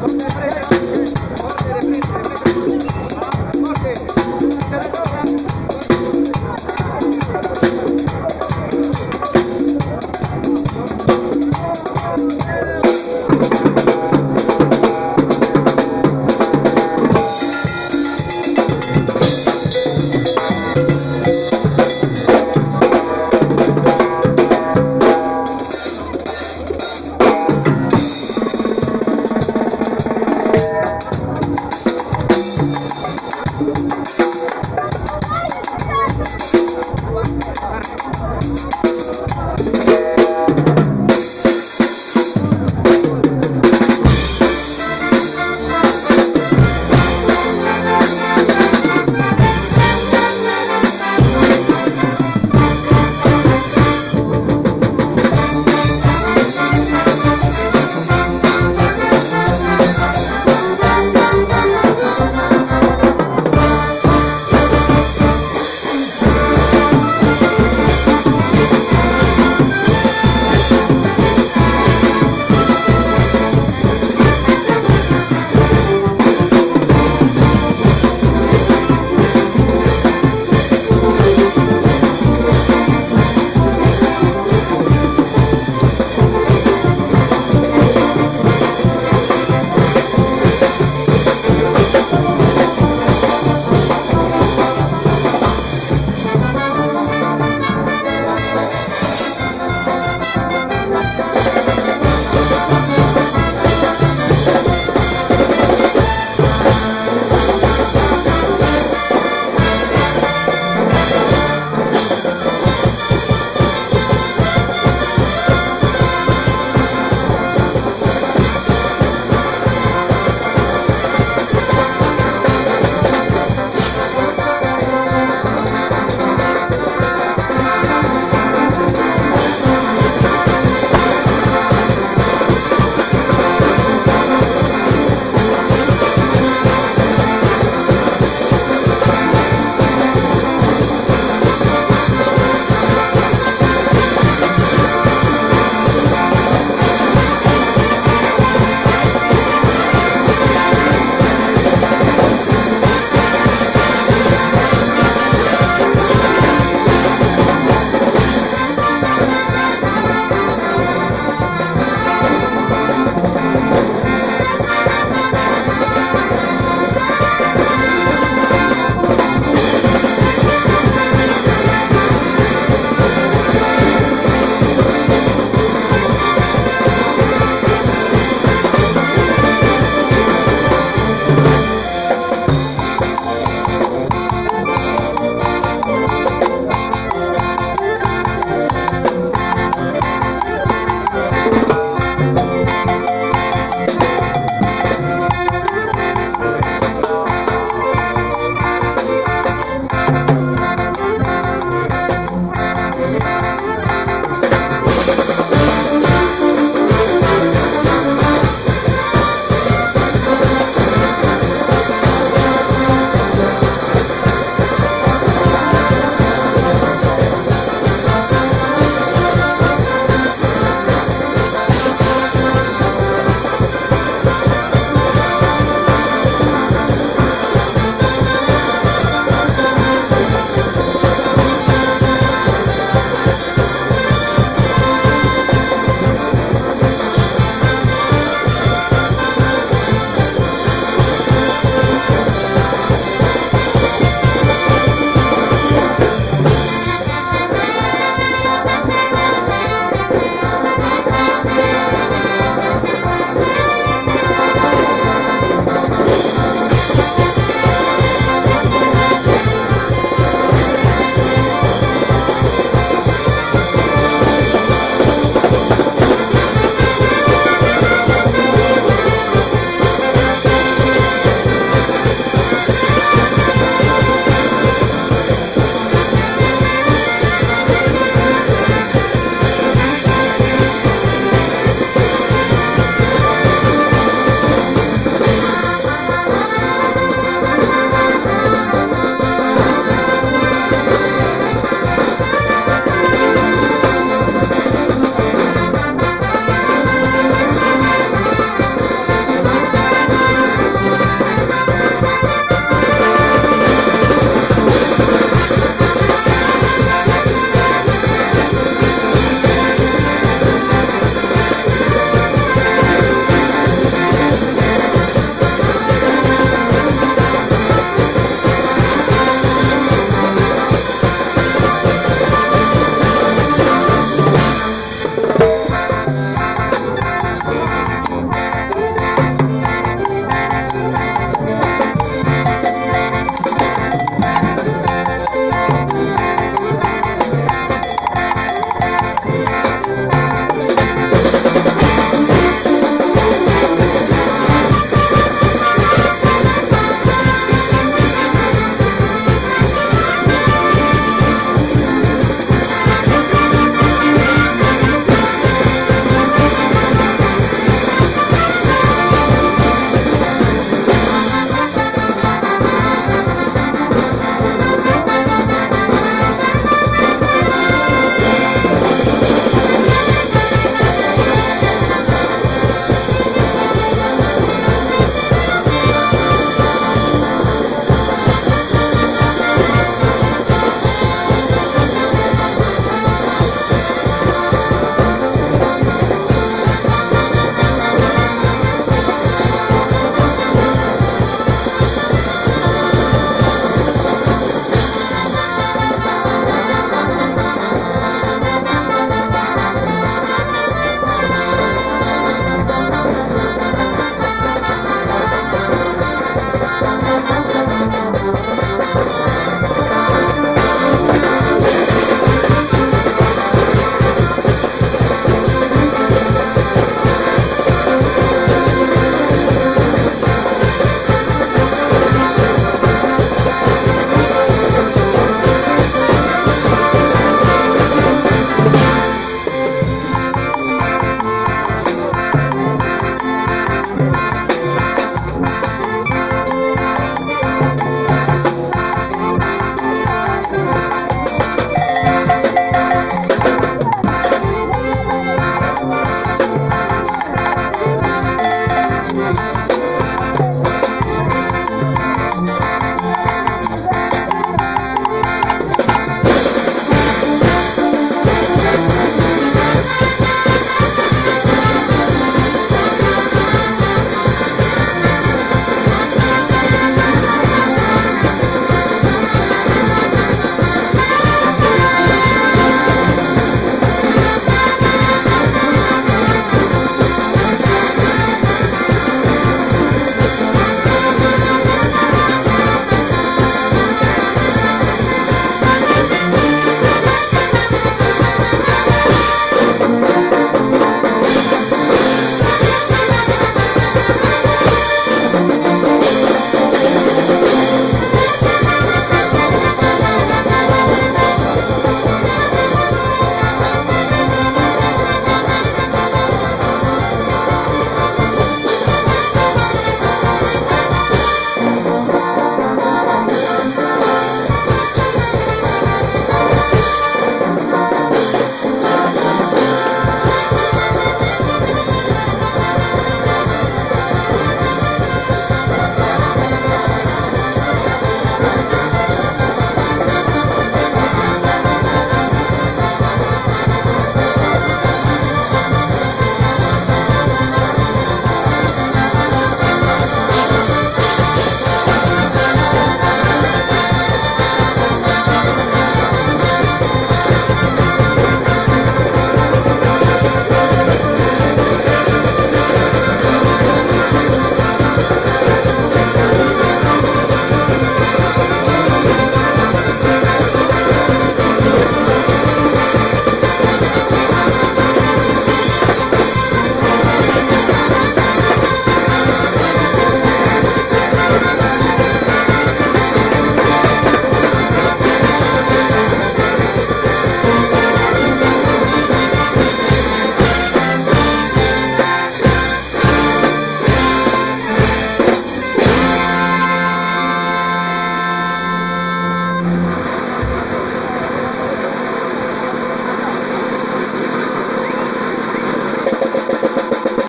Come prego